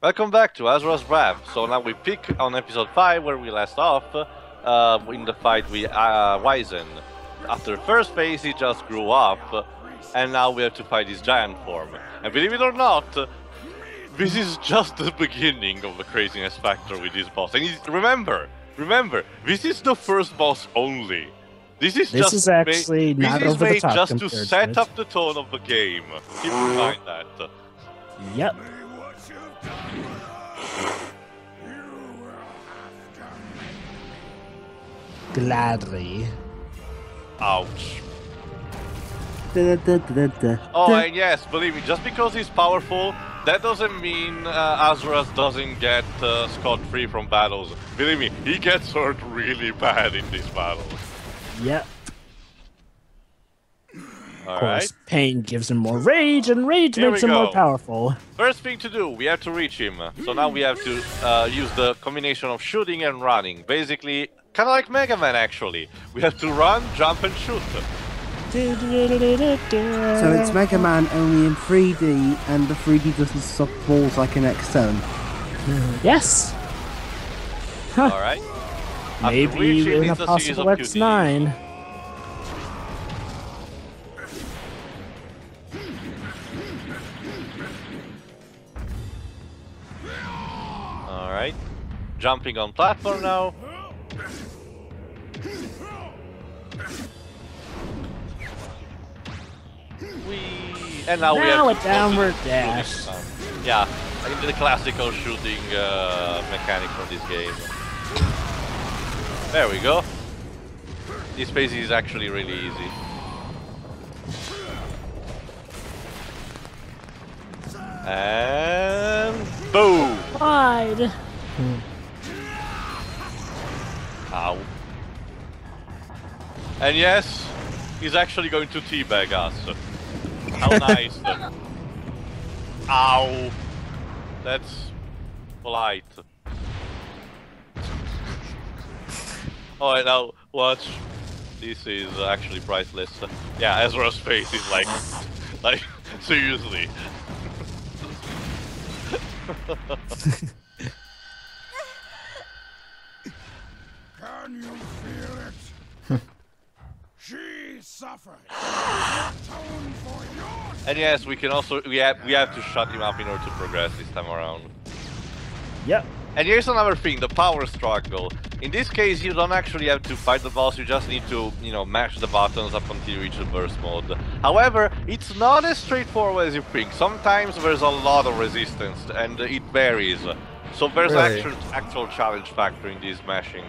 Welcome back to Asura's Wrath. So now we pick on episode 5 where we last off uh, in the fight with uh, Wyzen. After the first phase he just grew up and now we have to fight his giant form. And believe it or not, this is just the beginning of the craziness factor with this boss. And remember, remember, this is the first boss only. This is This just is actually made, not this is over the made top just to compared to set up the tone of the game. Keep in mind that. Yep. Gladly. Ouch. Da, da, da, Oh, and yes, believe me, just because he's powerful, that doesn't mean uh, Asuras doesn't get uh, scot-free from battles. Believe me, he gets hurt really bad in these battles. Yep. Of Alright. course, pain gives him more rage, and rage Here makes we him more powerful. First thing to do, we have to reach him. So now we have to uh, use the combination of shooting and running. Basically, kind of like Mega Man actually. We have to run, jump and shoot. So it's Mega Man only in 3D, and the 3D doesn't suck balls like an X7. Yes. Alright. Maybe reaching, in a it's a series possible of X9. Jumping on platform now. Whee! And now, we Now have a downward dash. Yeah, I the classical shooting uh, mechanic from this game. There we go. This phase is actually really easy. And boom! Wide. And yes, he's actually going to teabag us. How nice. Ow. That's polite. Alright, now watch. This is actually priceless. Yeah, Asura's face is like, like, seriously. Can you feel it? She suffered. Atone for yours. And yes, we can also we have we have to shut him up in order to progress this time around. Yep. And here's another thing, the power struggle. In this case, you don't actually have to fight the boss, you just need to, you know, mash the buttons up until you reach the burst mode. However, it's not as straightforward as you think. Sometimes there's a lot of resistance, and it varies. So there's Really? actual, actual challenge factor in this mashing.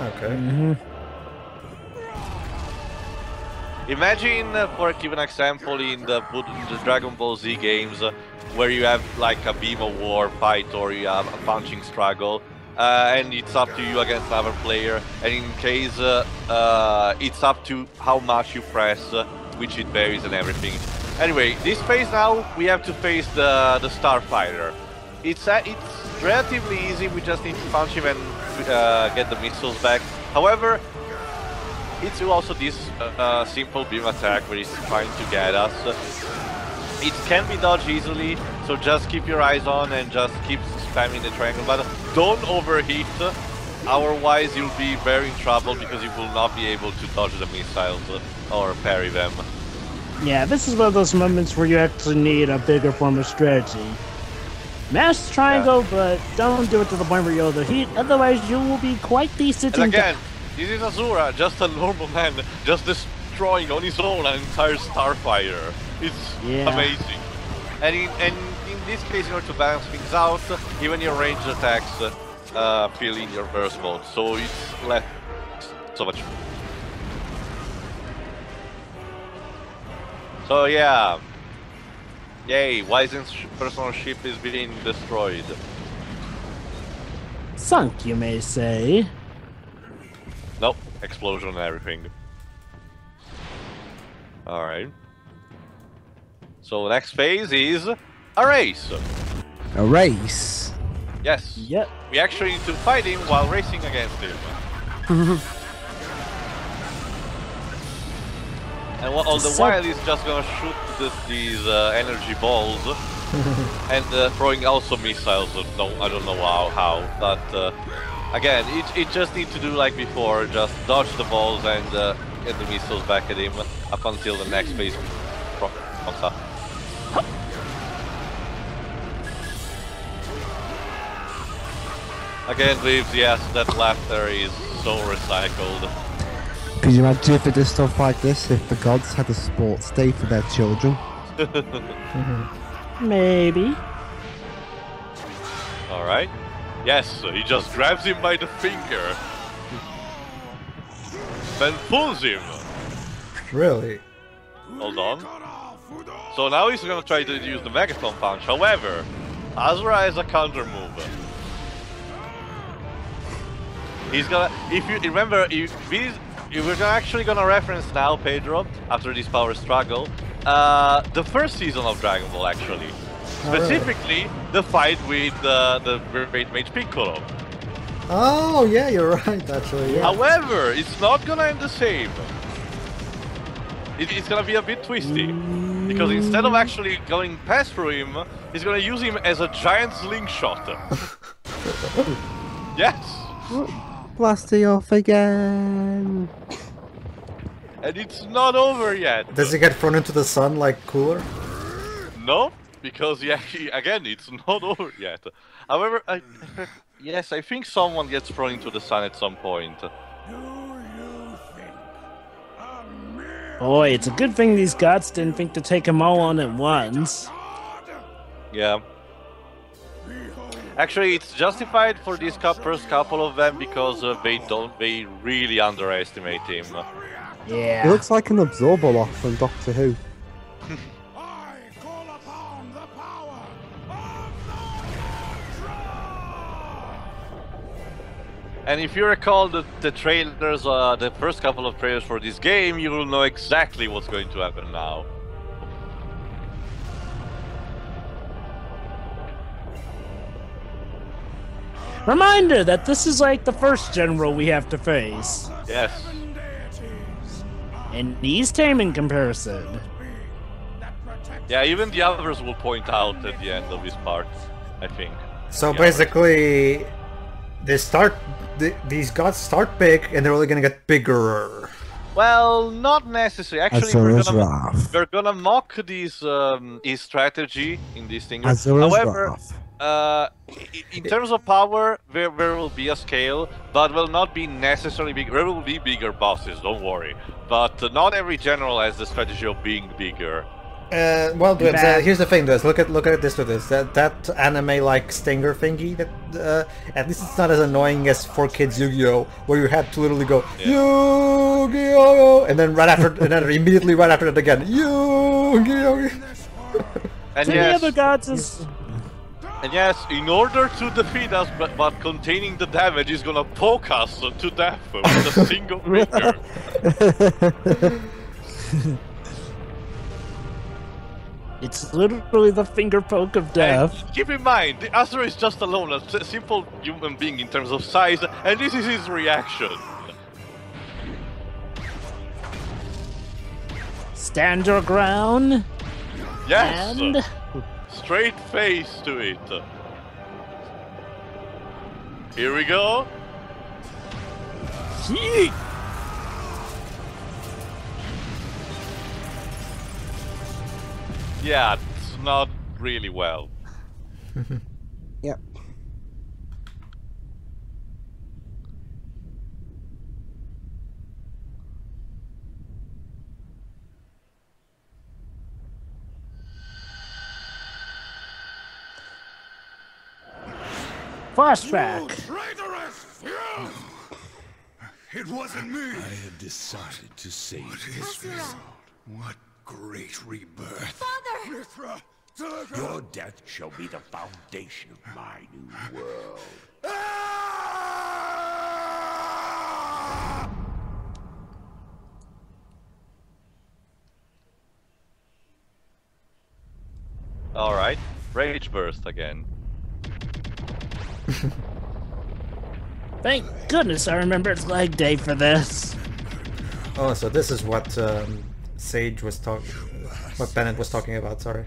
Okay. hmm Imagine, uh, for give an example, in the, the Dragon Ball Z games, uh, where you have like a beam of war fight or you have a punching struggle, uh, and it's up to you against another player. And in case uh, it's up to how much you press, which it varies and everything. Anyway, this phase now we have to face the the Starfighter. It's it's relatively easy. We just need to punch him and get the missiles back. However, it's also this uh, uh, simple beam attack where he's trying to get us. It can be dodged easily, so just keep your eyes on and just keep spamming the triangle button. Don't overheat, otherwise you'll be very in trouble because you will not be able to dodge the missiles or parry them. Yeah, this is one of those moments where you actually need a bigger form of strategy. Mash the triangle, but don't do it to the point where you overheat, otherwise you will be quite decent And again, this is Asura, just a normal man, just destroying on his own an entire Starfire. It's Yeah. amazing. And in, and in this case, in order to balance things out, even your ranged attacks uh, fill in your burst mode, so it's less so much. So yeah, yay! Wyzen's sh- personal ship is being destroyed. Sunk, you may say. Nope, explosion and everything. Alright. So next phase is a race. A race. Yes. Yep. We actually need to fight him while racing against him. And wha- all the So- while he's just gonna shoot the, these uh, energy balls and uh, throwing also missiles. No, I don't know how, how but uh, again, it, it just needs to do like before, just dodge the balls and uh, get the missiles back at him up until the next phase comes up. Again, Reeves, yes, that laughter is so recycled. Could you imagine if it did stuff like this? If the gods had a sports day for their children? Maybe. Alright. Yes, he just grabs him by the finger. Then pulls him. Really? Hold on. So now he's gonna try to use the Megaton Punch. However, Asura has a counter move. He's gonna. If you remember, if these, if we're gonna actually gonna reference now, Pedro, after this power struggle, uh, the first season of Dragon Ball actually, Really? specifically the fight with uh, the Great Mage Piccolo. Oh, yeah, you're right, actually. Yeah. However, it's not gonna end the same. It, it's gonna be a bit twisty. Because instead of actually going past through him, he's gonna use him as a giant slingshot. yes! Blast it off again! And it's not over yet. Does he get thrown into the sun like Cooler? No, because yeah, he, again, it's not over yet. However, I, yes, I think someone gets thrown into the sun at some point. Do you think a Boy, it's a good thing these gods didn't think to take them all on at once. Yeah. Actually, it's justified for these cou- first couple of them because uh, they don't, they really underestimate him. Yeah. He Yeah. looks like an Absorbaloff from Doctor Who. And if you recall the, the trailers, uh, the first couple of trailers for this game, you will know exactly what's going to happen now. Reminder that this is like the first general we have to face. Yes. And he's tame in comparison. be that protect Yeah, even the others will point out at the end of this part, I think. So basically, they start. Th these gods start big, and they're only gonna get bigger. Well, not necessarily. Actually, we're gonna, Wrath. we're gonna mock this um, his strategy in this thing. However, uh, in terms of power, there, there will be a scale, but will not be necessarily big. There will be bigger bosses. Don't worry. But uh, not every general has the strategy of being bigger. Uh, well, Dwibs, uh, here's the thing, Dwibs. Look at look at this with this. That that anime-like stinger thingy. That uh, at least it's not as annoying as for kids Yu-Gi-Oh, where you had to literally go Yu-Gi-Oh, and then right after, and then immediately right after that again Yu-Gi-Oh. And To the other gods is and yes, in order to defeat us, but, but containing the damage is gonna poke us to death with a single finger. it's literally the finger poke of death. And keep in mind, the Asura is just alone, a simple human being in terms of size, and this is his reaction. Stand your ground Yes, and straight face to it. Here we go. Yeet. Yeah, it's not really well. Yep. flashback. Traitorous few! It wasn't me. I had decided to save this world. What great rebirth. Father! Mithra, Your death shall be the foundation of my new world. Ah! All right, rage burst again. Thank goodness I remembered leg day for this. Oh, so this is what um, Sage was talking, what Bennett was talking about. Sorry.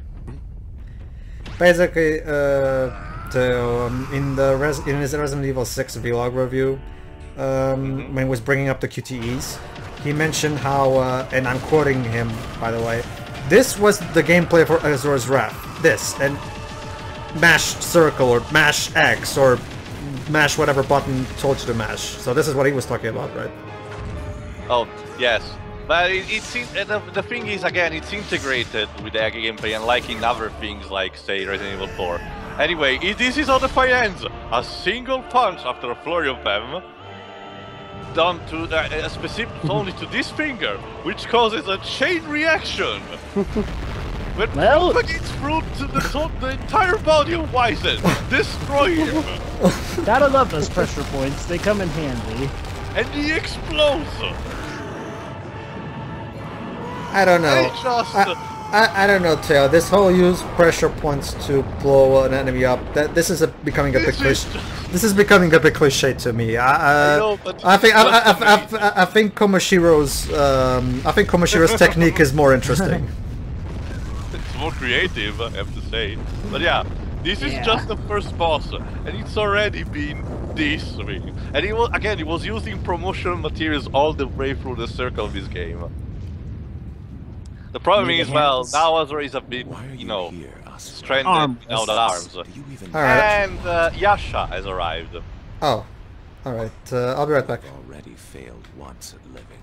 basically, uh, to, um, in the res in his Resident Evil 6 vlog review, um, when he was bringing up the QTEs, he mentioned how, uh, and I'm quoting him, by the way, this was the gameplay for Asura's Wrath. This, and mash circle, or mash X, or mash whatever button told you to mash. So this is what he was talking about, right? Oh, yes. But it, it's in- uh, the, the thing is, again, it's integrated with the gameplay, unlike in other things like, say, Resident Evil 4. Anyway, this is how the fight ends. A single punch after a flurry of them, done to uh, uh, specific only to this finger, which causes a chain reaction. When Well- gets through to the, the entire body of Wyzen, destroy him, Gotta love those pressure points. They come in handy. and he explodes. I don't know. I just- I, I, I don't know, Teo. This whole use pressure points to blow an enemy up. That this is a, becoming a bit This is cliche. just- This is becoming a bit cliche to me. I, uh, know, but I think I, I, I, I, I think Komoshiro's um, I think Komoshiro's technique is more interesting. it's more creative, I have to say. But yeah, this is Yeah. just the first boss, and it's already been this way. And he was again, he was using promotional materials all the way through the circle of this game. The problem is, well, hands. now Asura is a bit, you you know, here, Asura? stranded Arm without arms. Do you even And uh, Yasha has arrived. Oh, all right. Uh, I'll be right back. already failed once at living?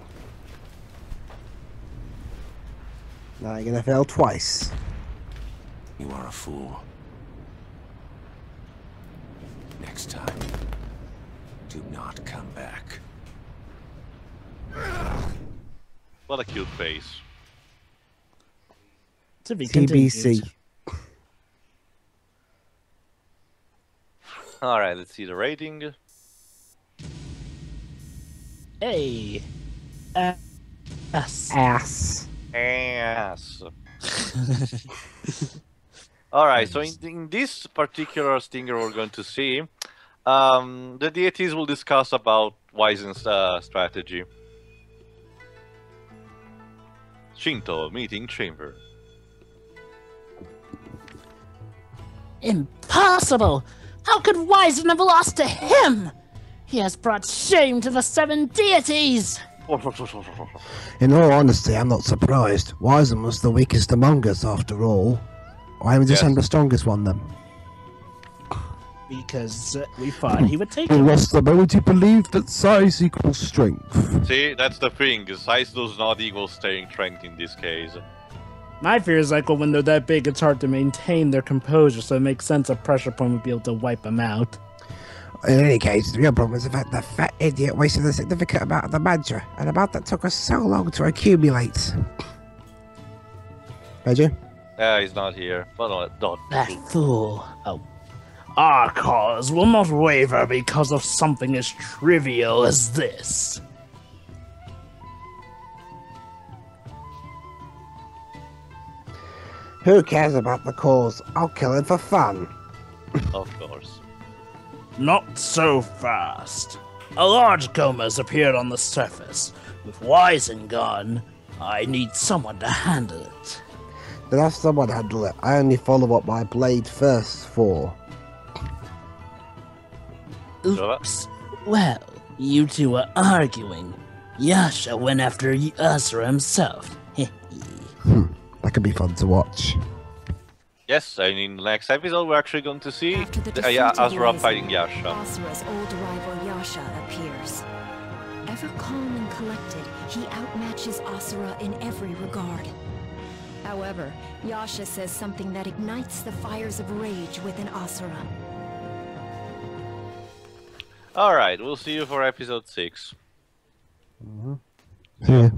Now you're gonna fail twice. You are a fool. Next time, do not come back. What a cute face. To be TBC. All right, let's see the rating. Hey. Uh, yes. Ass. Ass. All right, so in, in this particular stinger we're going to see, um, the deities will discuss about Wyzen's uh, strategy. Shinto meeting chamber. Impossible! How could Wyzen have lost to him? He has brought shame to the seven deities! In all honesty, I'm not surprised. Wiseman was the weakest among us, after all. Why would you Yes. the strongest one then? Because uh, we thought he would take We him. lost the moment he believe that size equals strength. See, that's the thing. Size does not equal staying strength in this case. My fear is like, well, when they're that big, it's hard to maintain their composure, so it makes sense a pressure point would be able to wipe them out. In any case, the real problem is the fact that fat idiot wasted a significant amount of the mantra, and amount that took us so long to accumulate. Reggie? Yeah, he's not here. But not, not That fool. Oh. Our cause will not waver because of something as trivial as this. Who cares about the cause? I'll kill him for fun. of course. Not so fast. A large Gohma has appeared on the surface. With Wyzen gone, I need someone to handle it. Then have someone handle it. I only follow what my blade first for. Oops. Well, you two are arguing. Yasha went after Y- Asura himself. That could be fun to watch. Yes, and in the next episode we're actually going to see After the uh, yeah, of Asura Wyzen, fighting Yasha. Asura's old rival Yasha appears. Ever calm and collected, he outmatches Asura in every regard. However, Yasha says something that ignites the fires of rage within Asura. Alright, we'll see you for episode 6. Yeah.